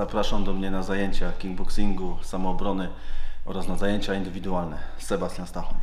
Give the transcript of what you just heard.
Zapraszam do mnie na zajęcia kickboxingu, samoobrony oraz na zajęcia indywidualne. Sebastian Stachoń.